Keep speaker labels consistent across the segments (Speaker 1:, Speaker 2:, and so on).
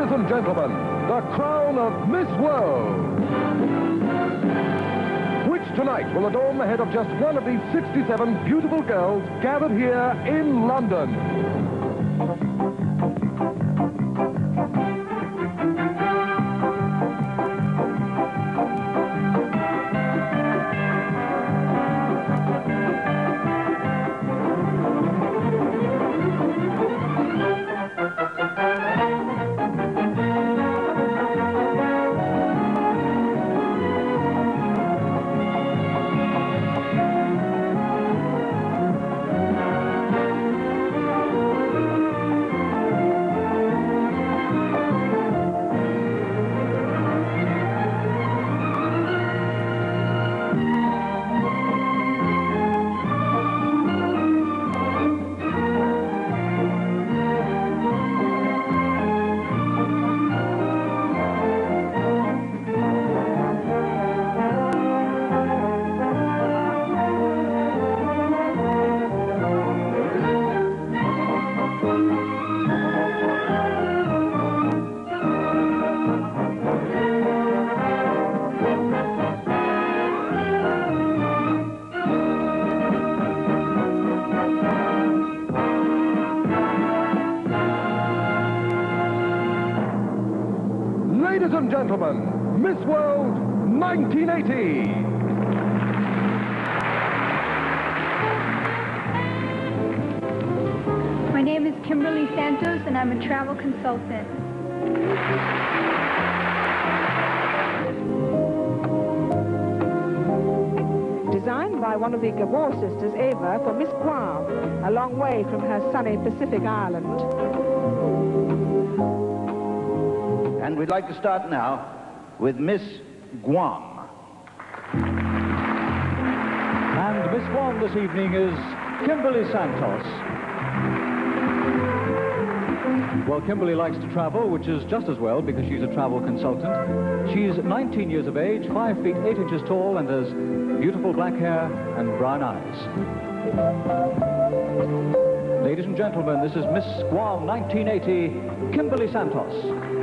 Speaker 1: Ladies and gentlemen, the crown of Miss World. Which tonight will adorn the head of just one of these 67 beautiful girls gathered here in London. Ladies and gentlemen, Miss World 1980.
Speaker 2: My name is Kimberly Santos, and I'm a travel consultant.
Speaker 3: Designed by one of the Gabor sisters, Eva, for Miss Guam, a long way from her sunny Pacific island.
Speaker 4: And we'd like to start now with Miss Guam.
Speaker 5: And Miss Guam this evening is Kimberly Santos. Well, Kimberly likes to travel, which is just as well because she's a travel consultant. She's 19 years of age, 5 feet 8 inches tall, and has beautiful black hair and brown eyes. Ladies and gentlemen, this is Miss Guam 1980, Kimberly Santos.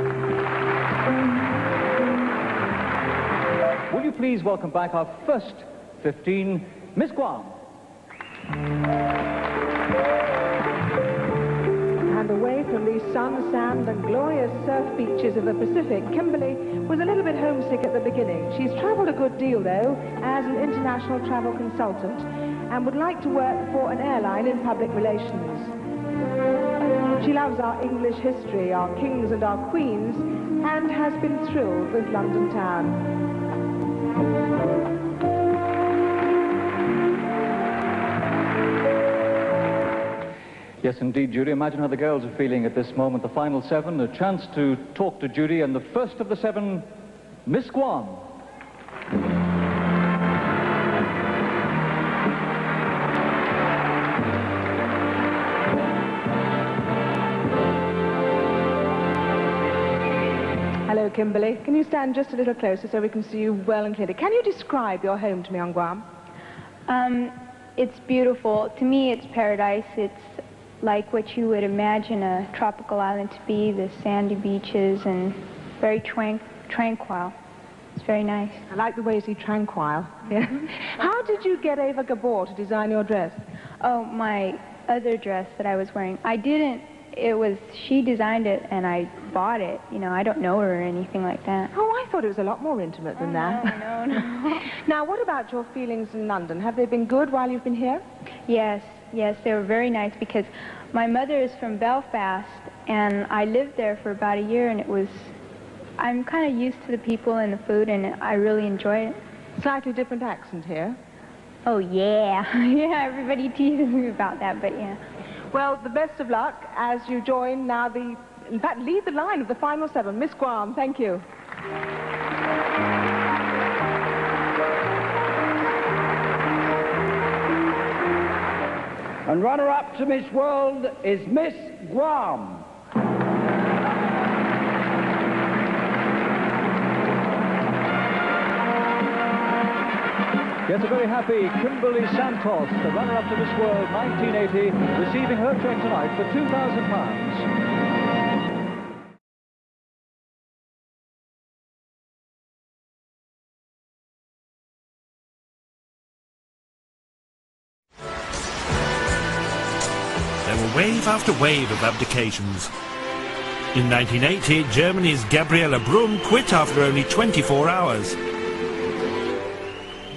Speaker 5: Will you please welcome back our first 15, Miss Guam.
Speaker 3: And away from the sun, sand, and glorious surf beaches of the Pacific, Kimberly was a little bit homesick at the beginning. She's traveled a good deal, though, as an international travel consultant, and would like to work for an airline in public relations. She loves our English history, our kings and our queens, and has been thrilled with London town.
Speaker 5: Yes, indeed, Judy. Imagine how the girls are feeling at this moment, the final seven, a chance to talk to Judy, and the first of the seven, Miss Guam.
Speaker 3: Hello, Kimberly. Can you stand just a little closer so we can see you well and clearly? Can you describe your home to me on Guam?
Speaker 2: Um, it's beautiful. To me, it's paradise. It's like what you would imagine a tropical island to be, the sandy beaches and very tran- tranquil. It's very nice.
Speaker 3: I like the way you say tranquil. Yeah. How did you get Eva Gabor to design your dress?
Speaker 2: Oh, my other dress that I was wearing. I didn't, it was, she designed it and I bought it. You know, I don't know her or anything like that.
Speaker 3: Oh, I thought it was a lot more intimate than that.
Speaker 2: No, no, no.
Speaker 3: now, what about your feelings in London? Have they been good while you've been here?
Speaker 2: Yes, yes, they were very nice because my mother is from Belfast and I lived there for about a year and it was, I'm kind of used to the people and the food and I really enjoy it.
Speaker 3: Slightly different accent here.
Speaker 2: Oh yeah, yeah, everybody teases me about that, but yeah.
Speaker 3: Well, the best of luck as you join now the, in fact, lead the line of the final seven. Miss Guam, thank you.
Speaker 4: And runner-up to Miss World is Miss Guam.
Speaker 5: Yes, a very happy Kimberly Santos, the runner-up to Miss World 1980, receiving her cheque tonight for £2,000.
Speaker 6: There were wave after wave of abdications. In 1980, Germany's Gabriela Brum quit after only 24 hours.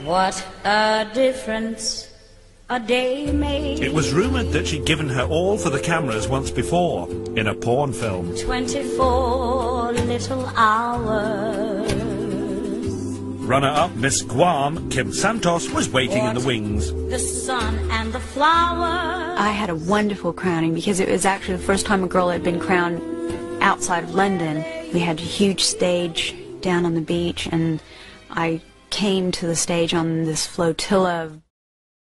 Speaker 7: What a difference a day made.
Speaker 6: It was rumoured that she'd given her all for the cameras once before, in a porn film.
Speaker 7: 24 little hours.
Speaker 6: Runner-up Miss Guam, Kim Santos, was waiting in the wings.
Speaker 7: The sun and the flowers.
Speaker 8: I had a wonderful crowning because it was actually the first time a girl had been crowned outside of London. We had a huge stage down on the beach and I came to the stage on this flotilla of